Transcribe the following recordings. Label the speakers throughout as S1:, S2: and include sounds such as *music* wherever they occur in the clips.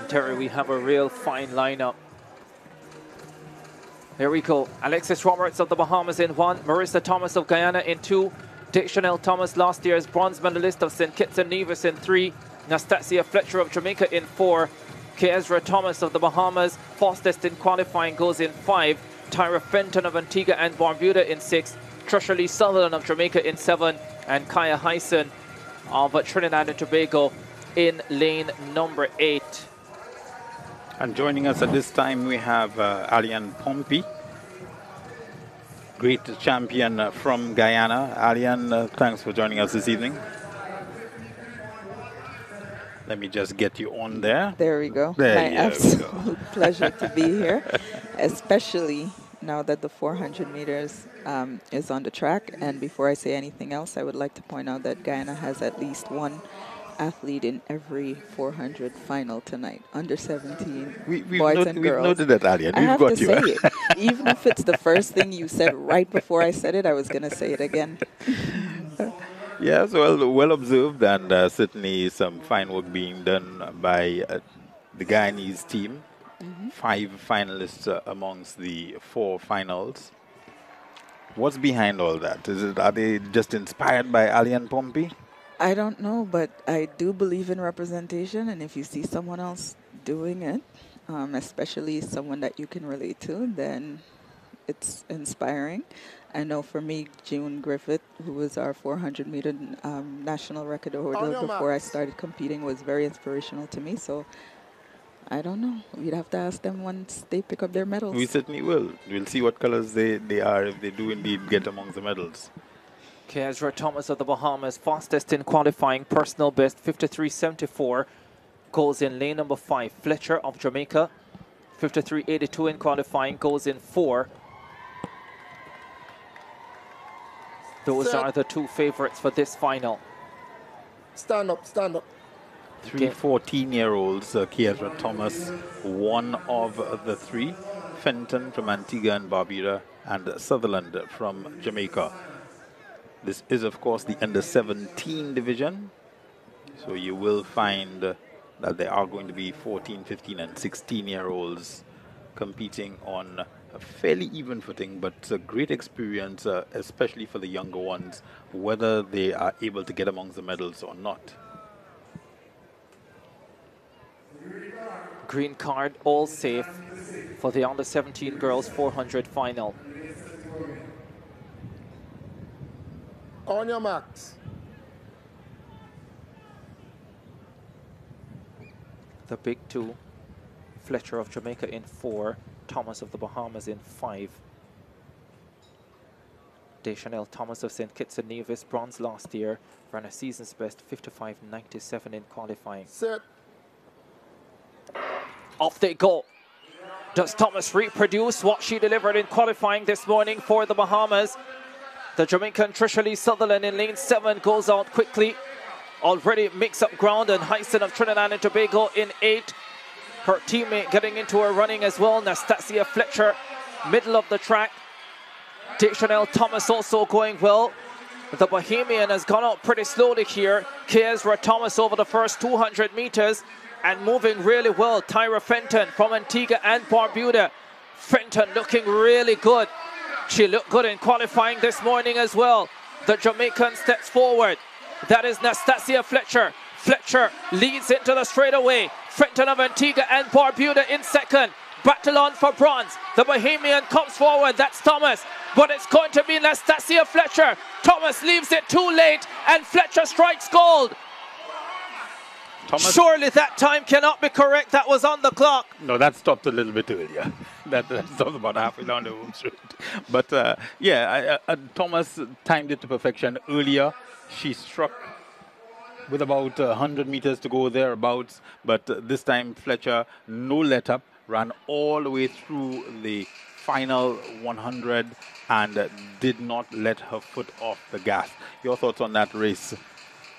S1: And Terry, we have a real fine lineup. Here we go. Alexis Roberts of the Bahamas in one, Marissa Thomas of Guyana in two, Deschanel Thomas, last year's bronze medalist of St. Kitts and Nevis in three, Nastasia Fletcher of Jamaica in four, Kezra Thomas of the Bahamas, fastest in qualifying, goes in five, Tyra Fenton of Antigua and Barbuda in six, Trisha Lee Sutherland of Jamaica in seven, and Kaya Hyson of Trinidad and Tobago in lane number eight.
S2: And joining us at this time, we have uh, Aliann Pompey, great champion uh, from Guyana. Aliann, uh, thanks for joining us this evening. Let me just get you on there.
S3: There we go.
S2: There
S3: My absolute
S2: go. *laughs*
S3: pleasure to be here, especially now that the 400 meters um, is on the track. And before I say anything else, I would like to point out that Guyana has at least one athlete in every 400 final tonight, under 17
S2: We, we've,
S3: boys
S2: not-
S3: and
S2: we've
S3: girls.
S2: noted that, Aliann.
S3: I have to
S2: you.
S3: say it. *laughs* Even if it's the first thing you said right before I said it, I was going to say it again. *laughs*
S2: Yes, well, well observed, and uh, certainly some fine work being done by uh, the Guyanese team. Five finalists uh, amongst the four finals. What's behind all that? Is it are they just inspired by Aliann Pompey?
S3: I don't know, but I do believe in representation, and if you see someone else doing it, um, especially someone that you can relate to, then it's inspiring. I know for me, June Griffith, who was our 400 meter um, national record
S4: On
S3: holder
S4: your
S3: before I started competing, was very inspirational to me. So I don't know. We'd have to ask them once they pick up their medals.
S2: We certainly will. We'll see what colors they, they are if they do indeed get amongst the medals.
S1: Kezra Thomas of the Bahamas, fastest in qualifying, personal best 53.74, goes in lane number five. Fletcher of Jamaica, 53.82 in qualifying, goes in four. Those
S4: Set.
S1: are the two favorites for this final.
S4: Stand up, stand up.
S2: Three 14 year olds, uh, Kiera Thomas, one of the three, Fenton from Antigua and Barbuda, and Sutherland from Jamaica. This is, of course, the under 17 division. So you will find uh, that there are going to be 14, 15, and 16 year olds competing on a fairly even footing, but a great experience, uh, especially for the younger ones, whether they are able to get amongst the medals or not.
S1: Green card, all safe for the under 17 girls 400 final.
S4: On your marks.
S1: The big two, Fletcher of Jamaica in four, Thomas of the Bahamas in five. Deschanel Thomas of St. Kitts and Nevis, bronze last year, ran a season's best 55.97 in qualifying.
S4: Set.
S1: Off they go. Does Thomas reproduce what she delivered in qualifying this morning for the Bahamas? The Jamaican Trisha Lee Sutherland in lane seven goes out quickly. Already makes up ground and Hyson of Trinidad and Tobago in eight. Her teammate getting into her running as well. Nastasia Fletcher, middle of the track. Chanel Thomas also going well. The Bahamian has gone out pretty slowly here. Kezra Thomas over the first 200 meters and moving really well. Tyra Fenton from Antigua and Barbuda. Fenton looking really good. She looked good in qualifying this morning as well. The Jamaican steps forward. That is Nastasia Fletcher. Fletcher leads into the straightaway. Fenton of Antigua and Barbuda in second. Battle on for bronze. The Bahamian comes forward. That's Thomas. But it's going to be Nastasia Fletcher. Thomas leaves it too late and Fletcher strikes gold.
S2: Thomas,
S1: Surely that time cannot be correct. That was on the clock.
S2: No, that stopped a little bit earlier. That, stopped about halfway down the home straight. But uh, yeah, I, uh, Thomas timed it to perfection earlier. She struck with about uh, 100 meters to go thereabouts. But uh, this time, Fletcher, no let up, ran all the way through the final 100 and uh, did not let her foot off the gas. Your thoughts on that race?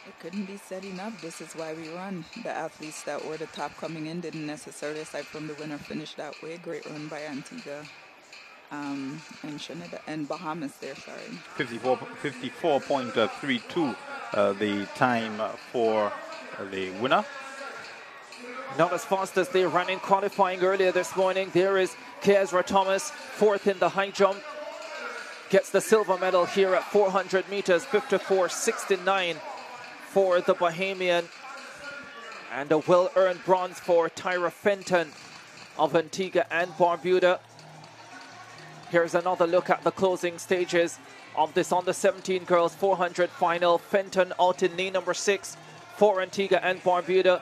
S3: It couldn't be said enough. This is why we run. The athletes that were the top coming in didn't necessarily, aside from the winner, finish that way. Great run by Antigua um, and Trinidad and Bahamas there, sorry.
S2: 54, 54.32 uh, the time for the winner.
S1: Not as fast as they ran in qualifying earlier this morning. There is Kiezra Thomas, fourth in the high jump. Gets the silver medal here at 400 meters, 54.69 for the Bahamian. And a well-earned bronze for Tyra Fenton of Antigua and Barbuda. Here's another look at the closing stages of this under 17 girls 400 final. Fenton out in lane number six for Antigua and Barbuda.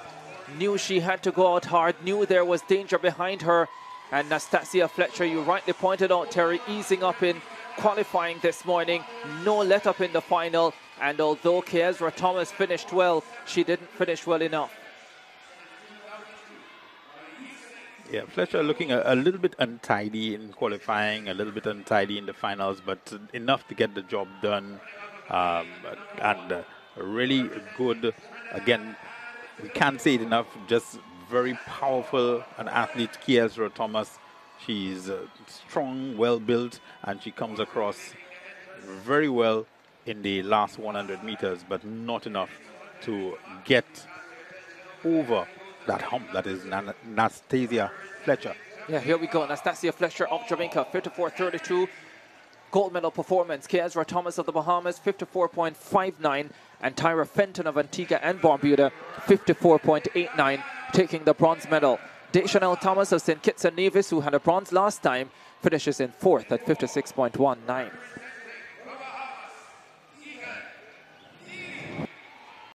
S1: Knew she had to go out hard, knew there was danger behind her. And Nastasia Fletcher, you rightly pointed out, Terry, easing up in qualifying this morning. No let up in the final. And although Kiezra Thomas finished well, she didn't finish well enough.
S2: Yeah, Fletcher looking a, a, little bit untidy in qualifying, a little bit untidy in the finals, but enough to get the job done. Um, and uh, really good, again, we can't say it enough, just very powerful an athlete, Kiezra Thomas. She's uh, strong, well built, and she comes across very well in the last 100 meters, but not enough to get over that hump that is Nastasia Fletcher.
S1: Yeah, here we go. Nastasia Fletcher of Jamaica, 54.32. Gold medal performance. Kiezra Thomas of the Bahamas, 54.59. And Tyra Fenton of Antigua and Barbuda, 54.89, taking the bronze medal. Deschanel Thomas of St. Kitts and Nevis, who had a bronze last time, finishes in fourth at 56.19.